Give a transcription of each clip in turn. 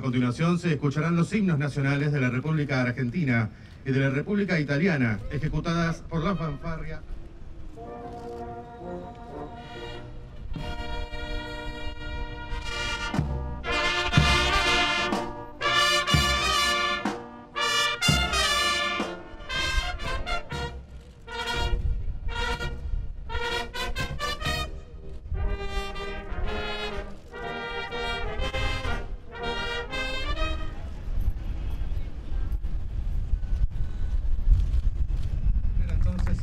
continuación se escucharán los himnos nacionales de la República Argentina y de la República Italiana, ejecutadas por la fanfarria.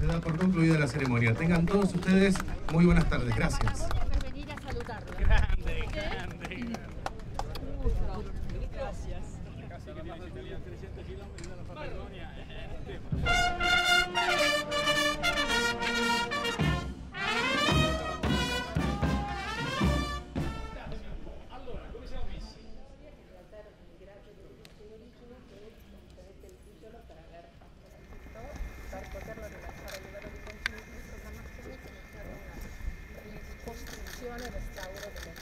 Se da por concluida la ceremonia. Tengan todos ustedes muy buenas tardes. Gracias. Grande, grande. Gracias. Casi che viene Italia a 300 km dalla Patagonia ricostruzione e restauro delle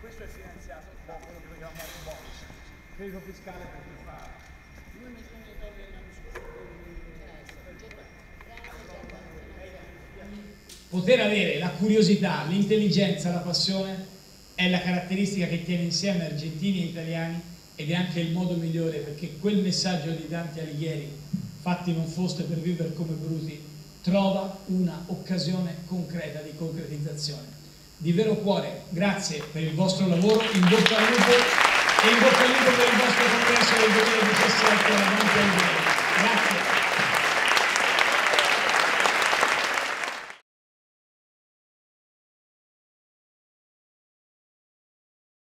Questo è finanziato da quello che vediamo un bonus. Credito fiscale per chi fa. Due milioni di dollari l'anno Poter avere la curiosità, l'intelligenza, la passione è la caratteristica che tiene insieme argentini e italiani ed è anche il modo migliore perché quel messaggio di Dante Alighieri, fatti non foste per vivere come bruti, trova una occasione concreta di concretizzazione. Di vero cuore, grazie per il vostro lavoro, in bocca al lupo e in bocca al lupo per il vostro congresso del 2017.